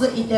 続いて